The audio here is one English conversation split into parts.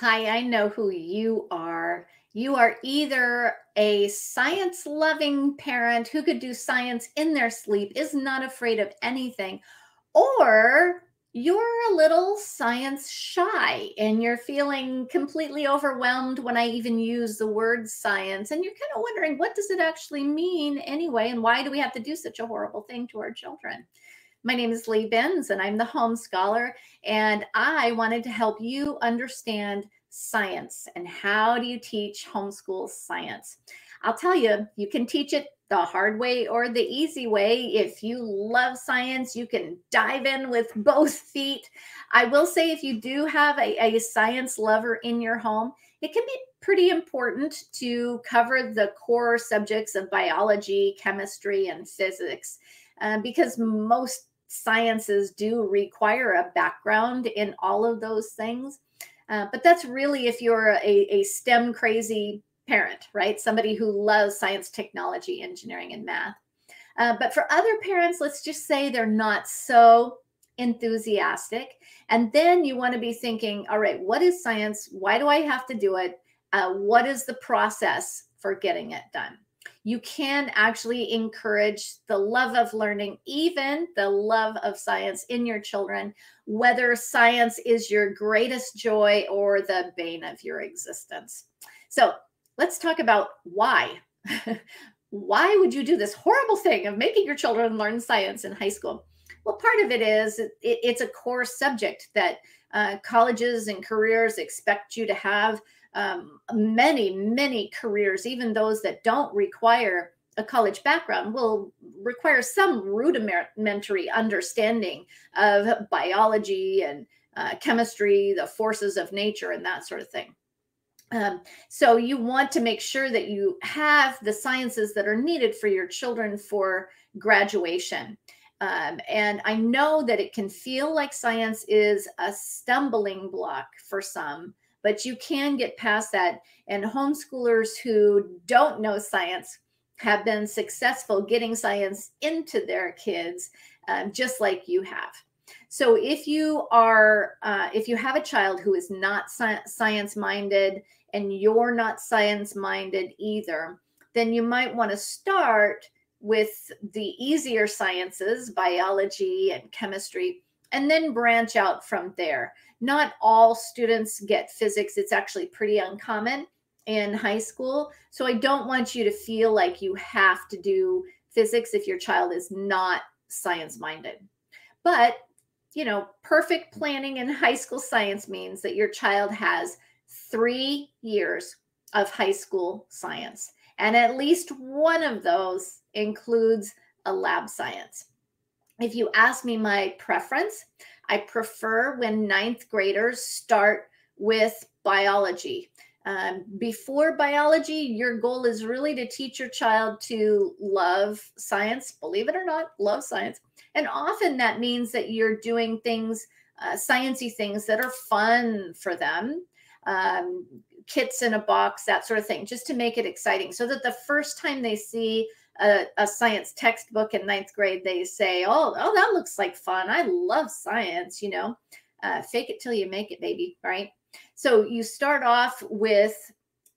Hi, I know who you are. You are either a science loving parent who could do science in their sleep, is not afraid of anything, or you're a little science shy and you're feeling completely overwhelmed when I even use the word science. And you're kind of wondering, what does it actually mean anyway? And why do we have to do such a horrible thing to our children? My name is Lee Binz, and I'm the home scholar. And I wanted to help you understand science and how do you teach homeschool science. I'll tell you, you can teach it the hard way or the easy way. If you love science, you can dive in with both feet. I will say, if you do have a, a science lover in your home, it can be pretty important to cover the core subjects of biology, chemistry, and physics uh, because most sciences do require a background in all of those things. Uh, but that's really if you're a, a STEM crazy parent, right? Somebody who loves science, technology, engineering, and math. Uh, but for other parents, let's just say they're not so enthusiastic. And then you want to be thinking, all right, what is science? Why do I have to do it? Uh, what is the process for getting it done? You can actually encourage the love of learning, even the love of science in your children, whether science is your greatest joy or the bane of your existence. So let's talk about why. why would you do this horrible thing of making your children learn science in high school? Well, part of it is it, it's a core subject that uh, colleges and careers expect you to have um, many, many careers, even those that don't require a college background, will require some rudimentary understanding of biology and uh, chemistry, the forces of nature, and that sort of thing. Um, so you want to make sure that you have the sciences that are needed for your children for graduation. Um, and I know that it can feel like science is a stumbling block for some, but you can get past that. And homeschoolers who don't know science have been successful getting science into their kids, um, just like you have. So if you are, uh, if you have a child who is not sci- science minded and you're not science minded either, then you might want to start with the easier sciences, biology and chemistry, and then branch out from there. Not all students get physics, it's actually pretty uncommon in high school. So I don't want you to feel like you have to do physics if your child is not science minded. But, you know, perfect planning in high school science means that your child has three years of high school science. And at least one of those includes a lab science. If you ask me my preference, I prefer when ninth graders start with biology. Um, before biology, your goal is really to teach your child to love science, believe it or not, love science. And often that means that you're doing things, uh, sciency things that are fun for them, um, kits in a box, that sort of thing, just to make it exciting so that the first time they see a, a, science textbook in ninth grade, they say, "Oh, oh, that looks like fun. I love science." You know, uh, fake it till you make it, baby. Right. So you start off with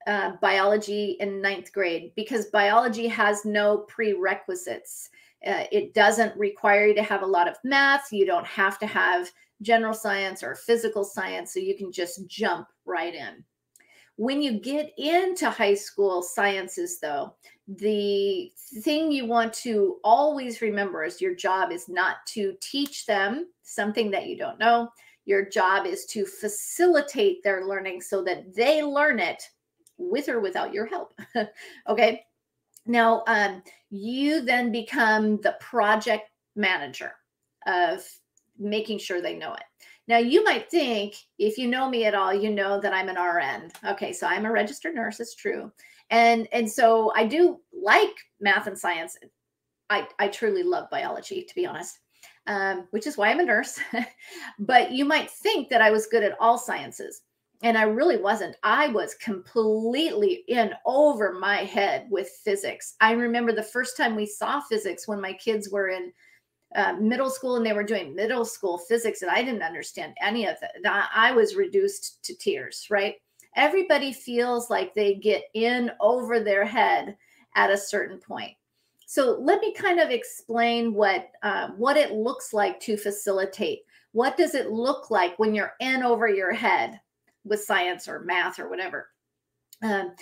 uh, biology in ninth grade because biology has no prerequisites. Uh, it doesn't require you to have a lot of math. You don't have to have general science or physical science, so you can just jump right in. When you get into high school sciences, though, the thing you want to always remember is your job is not to teach them something that you don't know. Your job is to facilitate their learning so that they learn it with or without your help. okay. Now, um, you then become the project manager of making sure they know it. Now, you might think, if you know me at all, you know that I'm an RN. Okay, so I'm a registered nurse, it's true. And and so I do like math and science. I, I truly love biology, to be honest, um, which is why I'm a nurse. but you might think that I was good at all sciences. And I really wasn't. I was completely in over my head with physics. I remember the first time we saw physics when my kids were in uh, middle school and they were doing middle school physics and I didn't understand any of it. I was reduced to tears, right? Everybody feels like they get in over their head at a certain point. So let me kind of explain what uh, what it looks like to facilitate. What does it look like when you're in over your head with science or math or whatever? Um,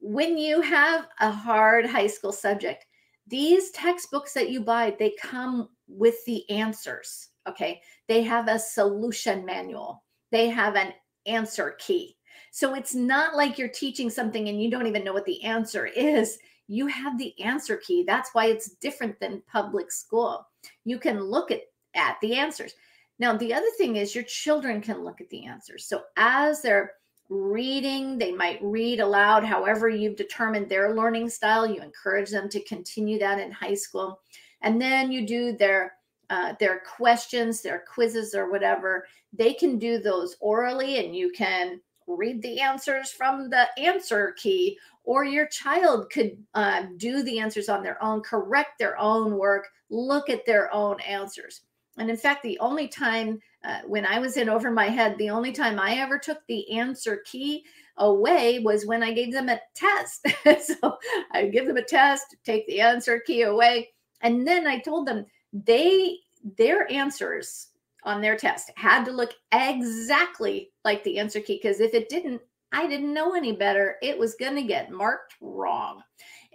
when you have a hard high school subject, these textbooks that you buy, they come with the answers. Okay. They have a solution manual, they have an answer key. So it's not like you're teaching something and you don't even know what the answer is. You have the answer key. That's why it's different than public school. You can look at, at the answers. Now, the other thing is your children can look at the answers. So as they're reading. They might read aloud, however, you've determined their learning style. You encourage them to continue that in high school. And then you do their uh, their questions, their quizzes, or whatever. They can do those orally, and you can read the answers from the answer key, or your child could uh, do the answers on their own, correct their own work, look at their own answers. And in fact, the only time uh, when I was in over my head, the only time I ever took the answer key away was when I gave them a test. so I give them a test, take the answer key away, and then I told them they their answers on their test had to look exactly like the answer key because if it didn't, I didn't know any better. It was going to get marked wrong.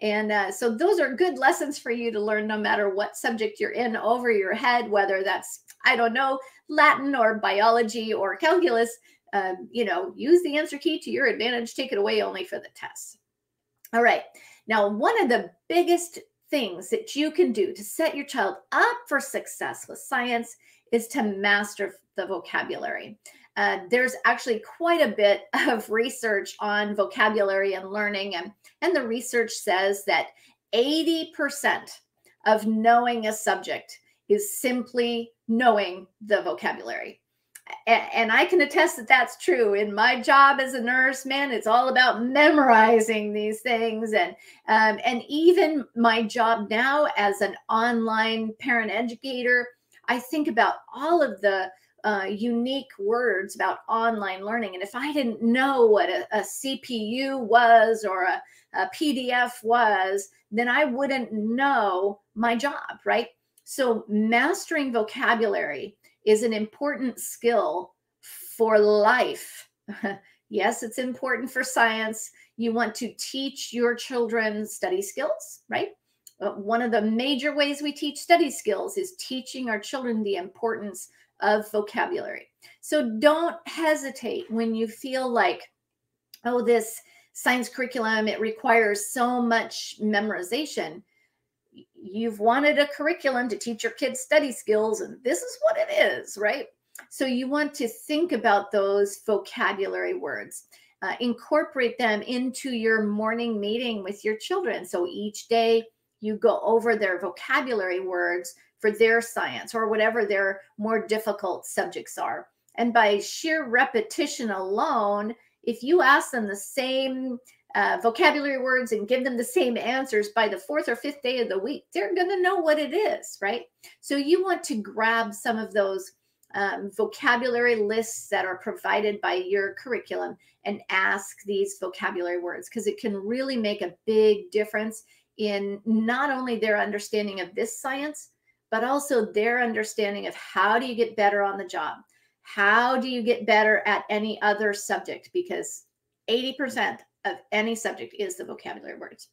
And uh, so those are good lessons for you to learn no matter what subject you're in over your head, whether that's, I don't know, Latin or biology or calculus. Um, you know, use the answer key to your advantage, take it away only for the tests. All right. Now, one of the biggest things that you can do to set your child up for success with science is to master the vocabulary. Uh, there's actually quite a bit of research on vocabulary and learning, and, and the research says that 80% of knowing a subject is simply knowing the vocabulary. And, I can attest that that's true. In my job as a nurse, man, it's all about memorizing these things, and um, and even my job now as an online parent educator, I think about all of the uh, unique words about online learning. And if I didn't know what a, a CPU was or a, a PDF was, then I wouldn't know my job, right? So, mastering vocabulary is an important skill for life. yes, it's important for science. You want to teach your children study skills, right? One of the major ways we teach study skills is teaching our children the importance of vocabulary. So don't hesitate when you feel like, oh, this science curriculum, it requires so much memorization you've wanted a curriculum to teach your kids study skills, and this is what it is, right? So you want to think about those vocabulary words. Uh, incorporate them into your morning meeting with your children. So each day you go over their vocabulary words for their science or whatever their more difficult subjects are. And by sheer repetition alone, if you ask them the same uh, vocabulary words and give them the same answers by the fourth or fifth day of the week, they're going to know what it is, right? So you want to grab some of those um, vocabulary lists that are provided by your curriculum and ask these vocabulary words because it can really make a big difference in not only their understanding of this science, but also their understanding of how do you get better on the job? How do you get better at any other subject? Because 80% of any subject is the vocabulary words.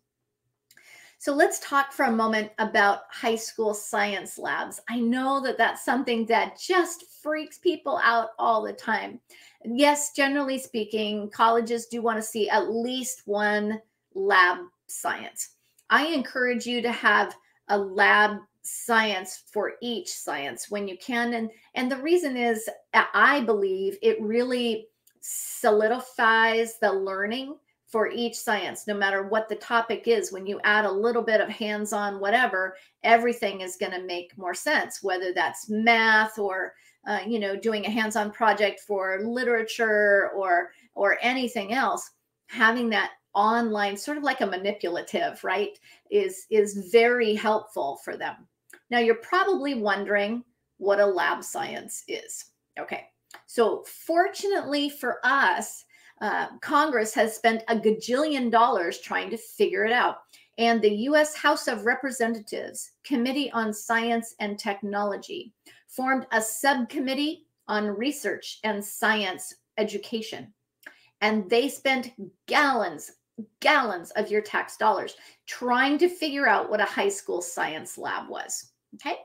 So let's talk for a moment about high school science labs. I know that that's something that just freaks people out all the time. Yes, generally speaking, colleges do want to see at least one lab science. I encourage you to have a lab science for each science when you can and and the reason is I believe it really solidifies the learning for each science, no matter what the topic is. When you add a little bit of hands on whatever, everything is going to make more sense, whether that's math or uh, you know doing a hands-on project for literature or or anything else having that online sort of like a manipulative right is is very helpful for them Now, you're probably wondering what a lab science is. Okay, so fortunately for us, uh, Congress has spent a gajillion dollars trying to figure it out. And the US House of Representatives Committee on Science and Technology formed a subcommittee on research and science education. And they spent gallons, gallons of your tax dollars trying to figure out what a high school science lab was. Okay.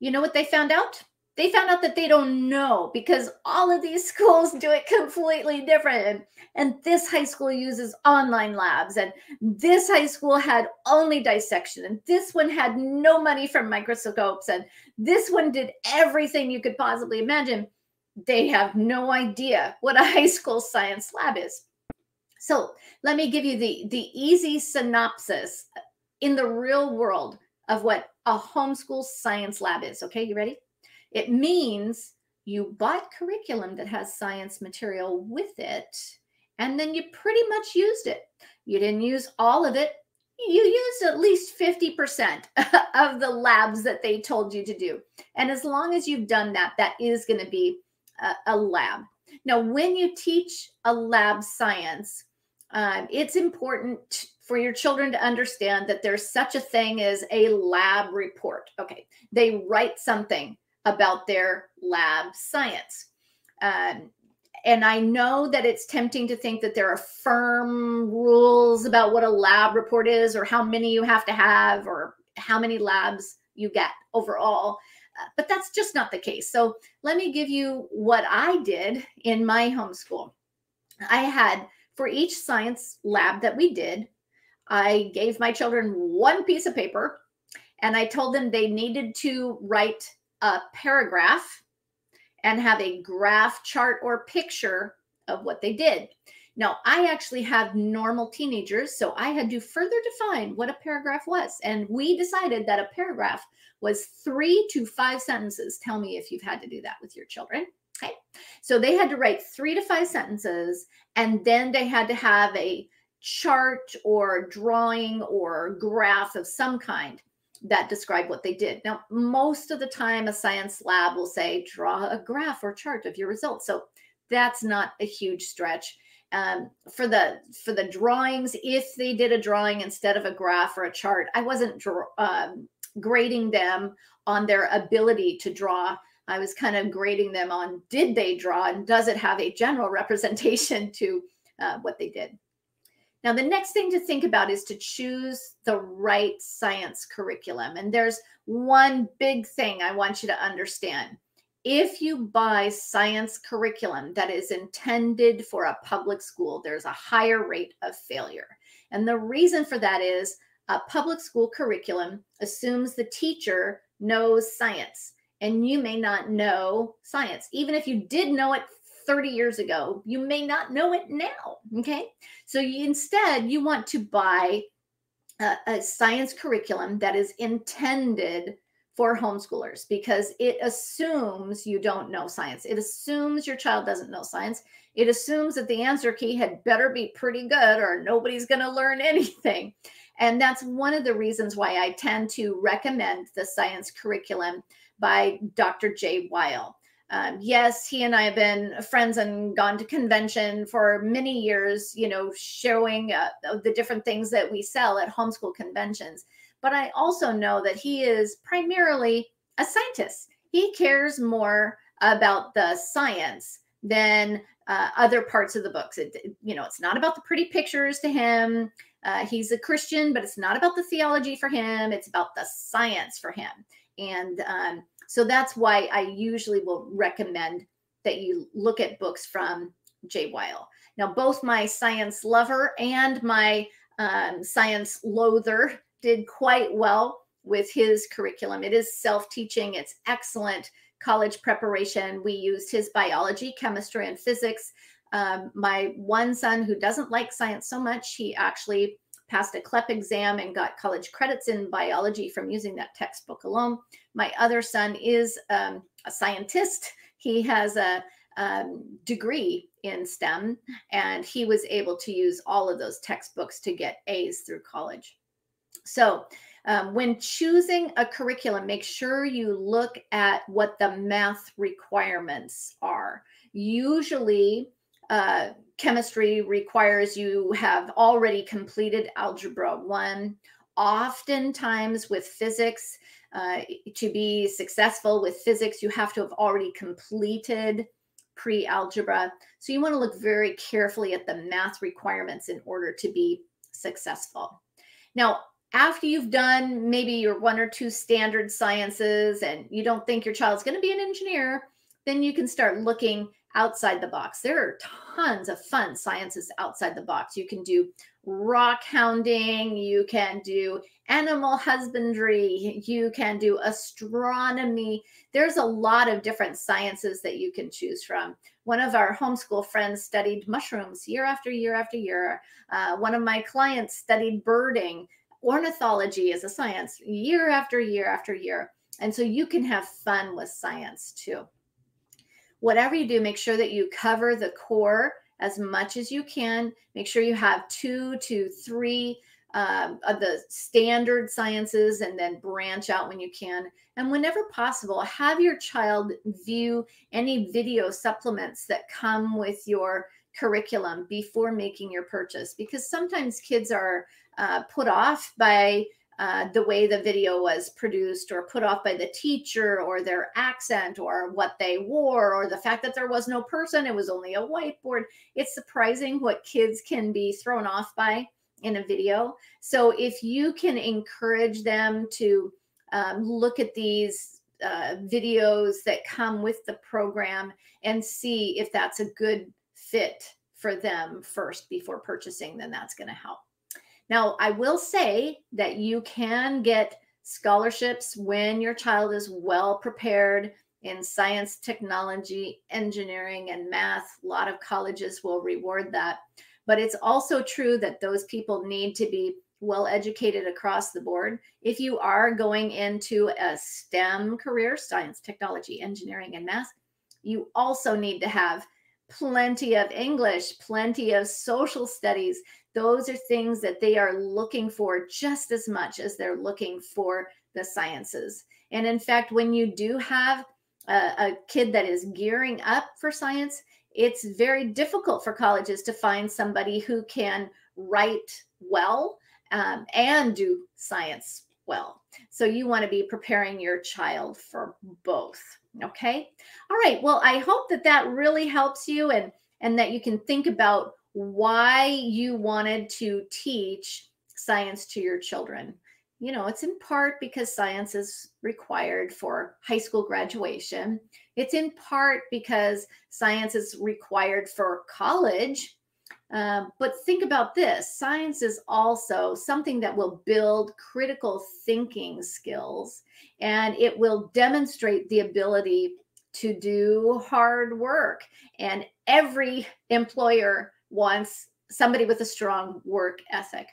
You know what they found out? They found out that they don't know because all of these schools do it completely different. And, this high school uses online labs, and this high school had only dissection, and this one had no money from microscopes, and this one did everything you could possibly imagine. They have no idea what a high school science lab is. So let me give you the, the easy synopsis in the real world of what a homeschool science lab is. Okay, you ready? It means you bought curriculum that has science material with it, and then you pretty much used it. You didn't use all of it. You used at least 50% of the labs that they told you to do. And as long as you've done that, that is going to be a, a, lab. Now, when you teach a lab science, uh, it's important for your children to understand that there's such a thing as a lab report. Okay, they write something about their lab science. Um, and I know that it's tempting to think that there are firm rules about what a lab report is, or how many you have to have, or how many labs you get overall. Uh, but that's just not the case. So let me give you what I did in my homeschool. I had for each science lab that we did, I gave my children one piece of paper and I told them they needed to write a paragraph and have a graph chart or picture of what they did. Now, I actually have normal teenagers, so I had to further define what a paragraph was. And we decided that a paragraph was three to five sentences. Tell me if you've had to do that with your children. Okay. So they had to write three to five sentences, and then they had to have a chart or drawing or graph of some kind that describe what they did. Now, most of the time, a science lab will say, draw a graph or chart of your results. So that's not a huge stretch. Um, for the for the drawings, if they did a drawing instead of a graph or a chart, I wasn't um, grading them on their ability to draw. I was kind of grading them on did they draw and does it have a general representation to uh, what they did. Now, the next thing to think about is to choose the right science curriculum. And there's one big thing I want you to understand. If you buy science curriculum that is intended for a public school, there's a higher rate of failure. And the reason for that is a public school curriculum assumes the teacher knows science and you may not know science. Even if you did know it 30 years ago. You may not know it now. Okay. So you, instead, you want to buy a, a science curriculum that is intended for homeschoolers because it assumes you don't know science. It assumes your child doesn't know science. It assumes that the answer key had better be pretty good or nobody's going to learn anything. And that's one of the reasons why I tend to recommend the science curriculum by Dr. Jay Wile. Um, yes, he and I have been friends and gone to convention for many years, you know, showing uh, the different things that we sell at homeschool conventions. But I also know that he is primarily a scientist. He cares more about the science than uh, other parts of the books. It, you know, it's not about the pretty pictures to him. Uh, he's a Christian, but it's not about the theology for him. It's about the science for him. And um, so that's why I usually will recommend that you look at books from Jay Wile. Now, both my science lover and my um, science loather did quite well with his curriculum. It is self teaching, it's excellent college preparation. We used his biology, chemistry, and physics. Um, my one son who doesn't like science so much, he actually passed a CLEP exam and got college credits in biology from using that textbook alone. My other son is um, a scientist. He has a um, degree in STEM, and he was able to use all of those textbooks to get A's through college. So, Um, when choosing a curriculum, make sure you look at what the math requirements are. Usually, uh, chemistry requires you have already completed Algebra 1. Oftentimes, with physics, uh, to be successful with physics, you have to have already completed pre algebra. So, you want to look very carefully at the math requirements in order to be successful. Now, after you've done maybe your one or two standard sciences and you don't think your child's going to be an engineer, then you can start looking outside the box. There are tons of fun sciences outside the box. You can do rock hounding, you can do animal husbandry, you can do astronomy. There's a lot of different sciences that you can choose from. One of our homeschool friends studied mushrooms year after year after year. Uh, one of my clients studied birding. Ornithology is a science year after year after year. And so you can have fun with science too whatever you do, make sure that you cover the core as much as you can. Make sure you have two to three um, of the standard sciences and then branch out when you can. And whenever possible, have your child view any video supplements that come with your curriculum before making your purchase because sometimes kids are uh, put off by uh, the way the video was produced or put off by the teacher or their accent or what they wore or the fact that there was no person, it was only a whiteboard. It's surprising what kids can be thrown off by in a video. So if you can encourage them to um, look at these uh, videos that come with the program and see if that's a good fit for them first before purchasing, then that's going to help. Now, I will say that you can get scholarships when your child is well prepared in science, technology, engineering, and math. A lot of colleges will reward that. But it's also true that those people need to be well educated across the board. If you are going into a STEM career, science, technology, engineering, and math, you also need to have plenty of English, plenty of social studies. Those are things that they are looking for just as much as they're looking for the sciences. And in fact, when you do have a, a kid that is gearing up for science, it's very difficult for colleges to find somebody who can write well um, and do science well. So you want to be preparing your child for both. Okay. All right. Well, I hope that that really helps you and and that you can think about why you wanted to teach science to your children. You know, it's in part because science is required for high school graduation. It's in part because science is required for college. Um, but think about this science is also something that will build critical thinking skills and it will demonstrate the ability to do hard work. And every employer wants somebody with a strong work ethic.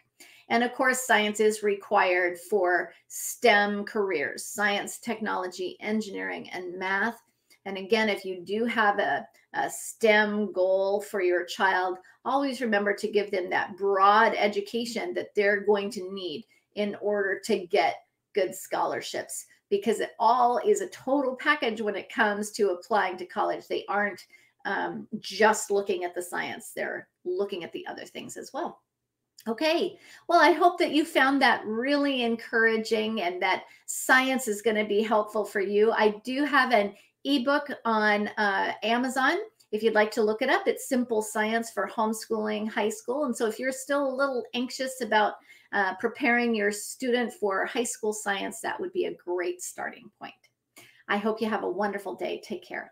And of course, science is required for STEM careers science, technology, engineering, and math. And again, if you do have a, a, STEM goal for your child, always remember to give them that broad education that they're going to need in order to get good scholarships because it all is a total package when it comes to applying to college. They aren't um, just looking at the science, they're looking at the other things as well. Okay, well, I hope that you found that really encouraging and that science is going to be helpful for you. I do have an ebook on uh, Amazon. If you'd like to look it up, it's Simple Science for Homeschooling High School. And so if you're still a little anxious about uh, preparing your student for high school science, that would be a great starting point. I hope you have a wonderful day. Take care.